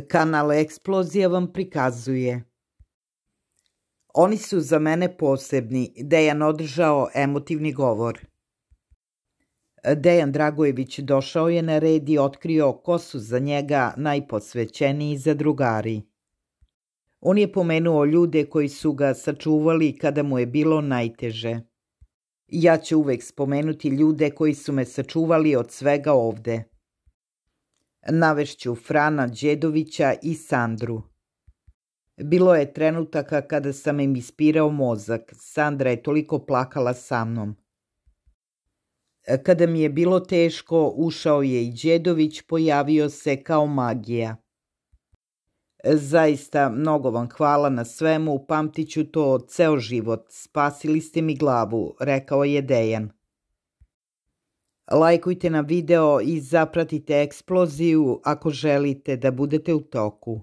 Kanal Eksplozija vam prikazuje. Oni su za mene posebni, Dejan održao emotivni govor. Dejan Dragojević došao je na red i otkrio ko su za njega najposvećeniji zadrugari. On je pomenuo ljude koji su ga sačuvali kada mu je bilo najteže. Ja ću uvek spomenuti ljude koji su me sačuvali od svega ovde. Navešću Frana Đedovića i Sandru. Bilo je trenutaka kada sam im ispirao mozak. Sandra je toliko plakala sa mnom. Kada mi je bilo teško, ušao je i Đedović, pojavio se kao magija. Zaista, mnogo vam hvala na svemu, pamtiću to ceo život, spasili ste mi glavu, rekao je Dejan. Lajkujte na video i zapratite eksploziju ako želite da budete u toku.